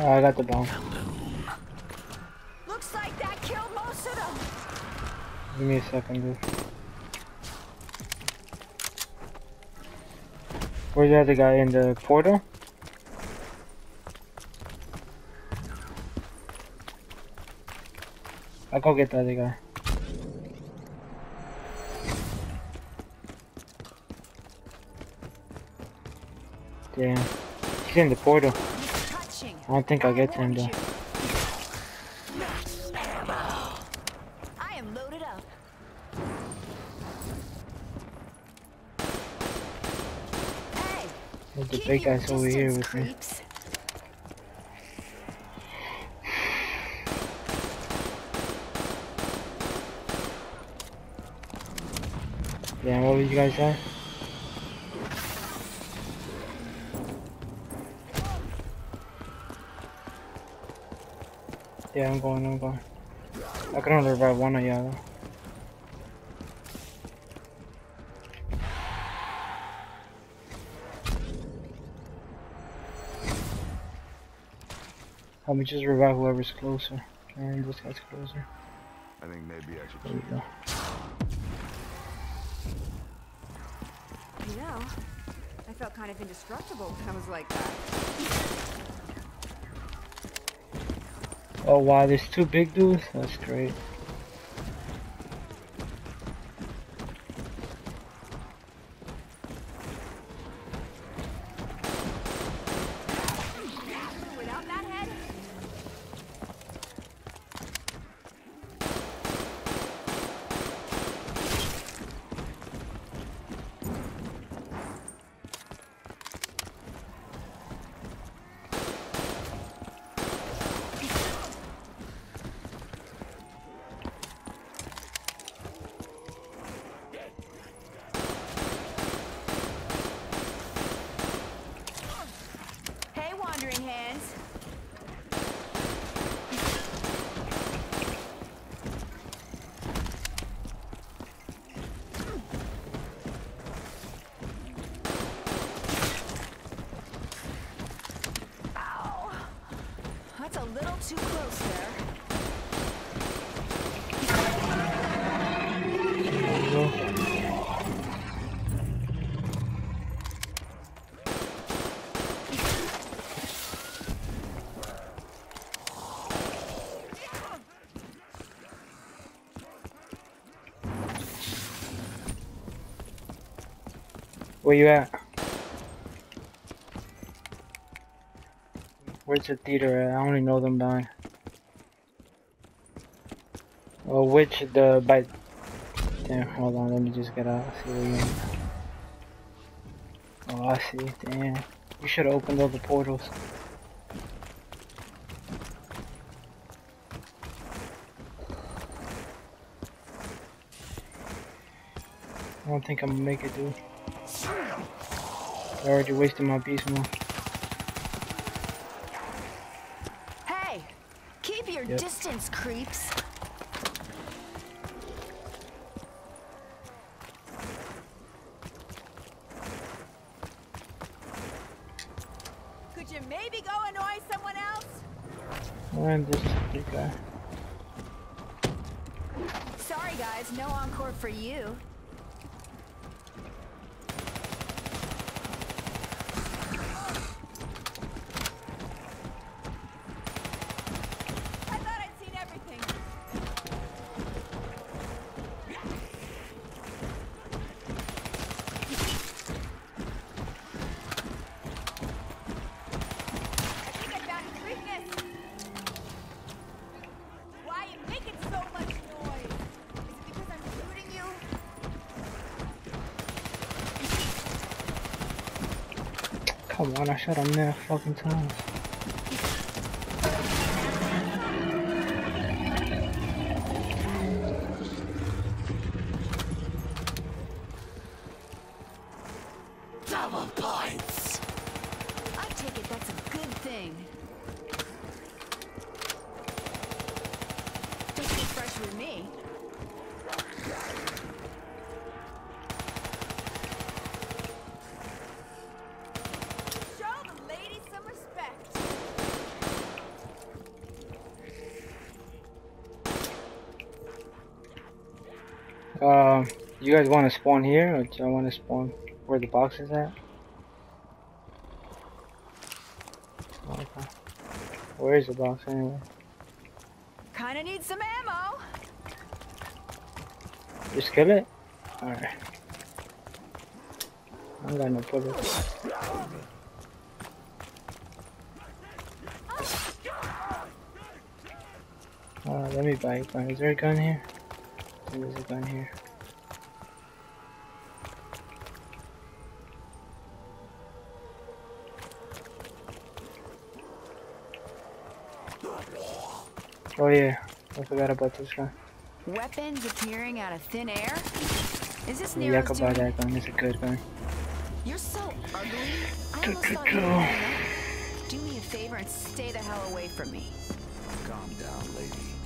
Oh, I got the bomb. Looks like that killed most of them. Give me a second, dude. Where's the other guy in the portal? I'll go get the other guy. Damn. He's in the portal. I don't think I'll get to him though. I am loaded up. Hey, There's the big guys over here with me. Damn, what would you guys say? Yeah, I'm going, I'm going. I can only revive one of y'all. though. Help me just revive whoever's closer. And this guy's closer. I think maybe I should There we go. You know, I felt kind of indestructible when I was like that. Oh wow, there's two big dudes? That's great. A little too close there. Where you at? Where's the theater at? I only know them by. Oh, which the by Damn, hold on, let me just get out. See where you. Oh, I see. Damn. You should have opened all the portals. I don't think I'm gonna make it, dude. I already wasted my beast mode. Yep. distance, creeps. could you maybe go annoy someone else? And this big guy. Sorry, guys, no encore for you. I thought I'd seen everything. I think I found his weakness. Why are you making so much noise? Is it because I'm shooting you? Come on, I shot him there fucking times. Double points. I take it that's a good thing. Tastes fresh with me. Show the ladies some respect. Um, you guys want to spawn here, or do I want to spawn where the box is at? Okay. Where is the box anyway? Kinda need some ammo. Just kill it? Alright. I am got no bullets. Uh, let me buy a gun. Is there a gun here? There's a gun here. Oh yeah, I forgot about this gun. Weapons appearing out of thin air? Is this Yeah, I could buy that gun. It's a good gun. You're so ugly. I Choo, almost choo, thought you were Do me a favor and stay the hell away from me. Calm down, lady.